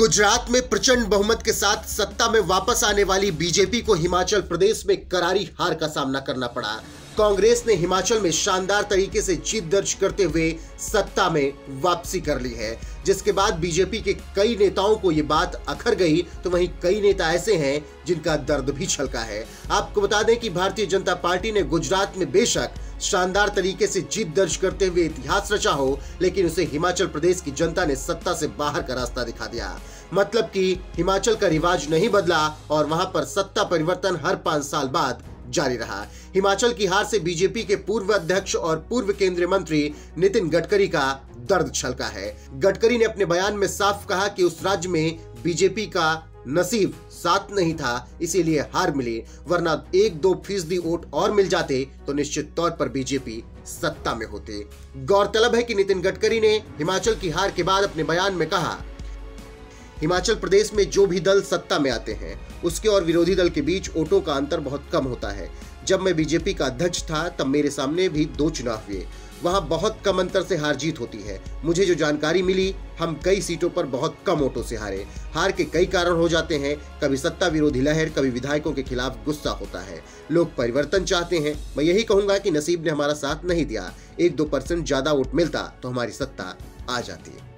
गुजरात में प्रचंड बहुमत के साथ सत्ता में वापस आने वाली बीजेपी को हिमाचल प्रदेश में करारी हार का सामना करना पड़ा। कांग्रेस ने हिमाचल में शानदार तरीके से जीत दर्ज करते हुए सत्ता में वापसी कर ली है। जिसके बाद बीजेपी के कई नेताओं को ये बात अखर गई तो वहीं कई नेता ऐसे हैं जिनका दर्द भी छलका है। आपको बता दें कि भारतीय जनता पार्टी ने गुजरात में बेशक शानदार तरीके से जीत दर्ज करते हुए इतिहास रचा हो, लेकिन उसे हिमाचल प्रदेश की जनता ने सत्ता से बाहर का रास्ता दिखा दिया। मतलब कि हिमाचल का रिवाज नहीं बदला और वहाँ पर सत्ता परिवर्तन हर पाँच साल बाद जारी रहा। हिमाचल की हार से बीजेपी के पूर्व अध्यक्ष और पूर्व केंद्रीय मंत्री नितिन गडकरी का दर्द छलका है। गडकरी ने अपने बयान में साफ़ कहा कि उस राज्य में बीजेपी का नसीब साथ नहीं था, इसीलिए हार मिली। वरना एक दो फ़ीसदी वोट और मिल जाते तो निश्चित तौर पर बीजेपी सत्ता में होते। गौरतलब है कि नितिन गडकरी ने हिमाचल की हार के बाद अपने बयान में कहा, हिमाचल प्रदेश में जो भी दल सत्ता में आते हैं, उसके और विरोधी दल के बीच वोटों का अंतर बहुत कम होता है। जब मैं बीजेपी का अध्यक्ष था, तब मेरे सामने भी दो चुनाव हुए। वहाँ बहुत कम अंतर से हार जीत होती है। मुझे जो जानकारी मिली, हम कई सीटों पर बहुत कम वोटों से हारे। हार के कई कारण हो जाते हैं। कभी सत्ता विरोधी लहर, कभी विधायकों के खिलाफ गुस्सा होता है। लोग परिवर्तन चाहते हैं। मैं यही कहूँगा कि नसीब ने हमारा साथ नहीं दिया। एक दो परसेंट ज़्यादा वोट मिलता तो हमारी सत्ता आ जाती। है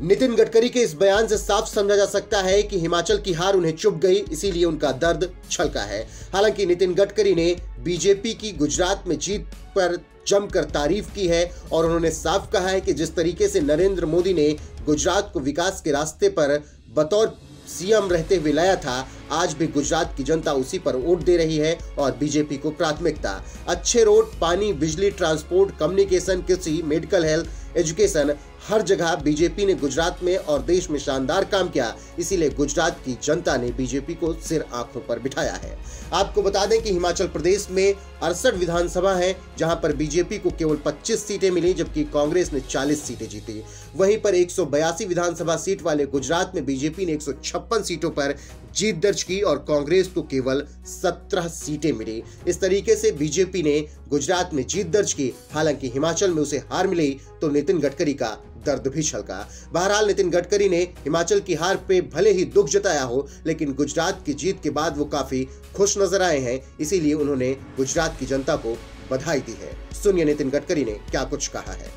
नितिन गडकरी के इस बयान से साफ़ समझा जा सकता है कि हिमाचल की हार उन्हें चुप गई, इसीलिए उनका दर्द छलका है। हालाँकि नितिन गडकरी ने बीजेपी की गुजरात में जीत पर जमकर तारीफ़ की है और उन्होंने साफ़ कहा है कि जिस तरीके से नरेंद्र मोदी ने गुजरात को विकास के रास्ते पर बतौर सीएम रहते हुए लाया था, आज भी गुजरात की जनता उसी पर वोट दे रही है और बीजेपी को प्राथमिकता। अच्छे रोड, पानी, बिजली, ट्रांसपोर्ट, कम्युनिकेशन, कृषि, मेडिकल, हेल्थ, एजुकेशन हर जगह बीजेपी ने गुजरात में और देश में शानदार काम किया, इसीलिए गुजरात की जनता ने बीजेपी को सिर आँखों पर बिठाया है। आपको बता दें कि हिमाचल प्रदेश में अड़सठ विधानसभा है, जहाँ पर बीजेपी को केवल 25 सीटें मिली, जबकि कांग्रेस ने 40 सीटें जीती। वहीं पर एक सौ बयासी विधानसभा सीट वाले गुजरात में बीजेपी ने एक सौ छप्पन सीटों पर जीत दर्ज की और कांग्रेस को केवल 17 सीटें मिली। इस तरीके से बीजेपी ने गुजरात में जीत दर्ज की। हालाँकि हिमाचल में उसे हार मिली तो नितिन गडकरी का दर्द भी छलका। बहरहाल, नितिन गडकरी ने हिमाचल की हार पे भले ही दुख जताया हो, लेकिन गुजरात की जीत के बाद वो काफ़ी खुश नज़र आए हैं। इसीलिए उन्होंने गुजरात की जनता को बधाई दी है। सुनिए नितिन गडकरी ने क्या कुछ कहा है।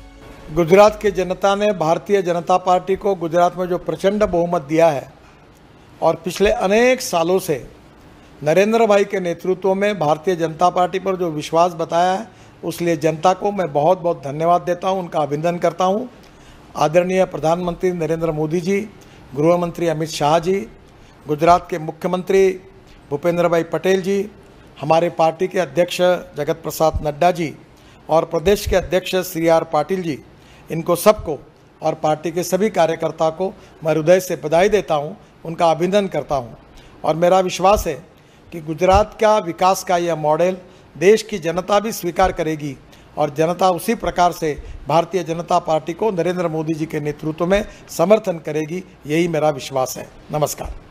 गुजरात की जनता ने भारतीय जनता पार्टी को गुजरात में जो प्रचंड बहुमत दिया है, और पिछले अनेक सालों से नरेंद्र भाई के नेतृत्व में भारतीय जनता पार्टी पर जो विश्वास बताया है उसलिए जनता को मैं बहुत बहुत धन्यवाद देता हूँ, उनका अभिनंदन करता हूँ। आदरणीय प्रधानमंत्री नरेंद्र मोदी जी गृह मंत्री अमित शाह जी, गुजरात के मुख्यमंत्री भूपेंद्र भाई पटेल जी, हमारे पार्टी के अध्यक्ष जगत प्रसाद नड्डा जी और प्रदेश के अध्यक्ष श्री आर पाटिल जी, इनको सबको और पार्टी के सभी कार्यकर्ता को मैं हृदय से बधाई देता हूँ, उनका अभिनंदन करता हूँ। और मेरा विश्वास है कि गुजरात का विकास का यह मॉडल देश की जनता भी स्वीकार करेगी और जनता उसी प्रकार से भारतीय जनता पार्टी को नरेंद्र मोदी जी के नेतृत्व में समर्थन करेगी, यही मेरा विश्वास है। नमस्कार।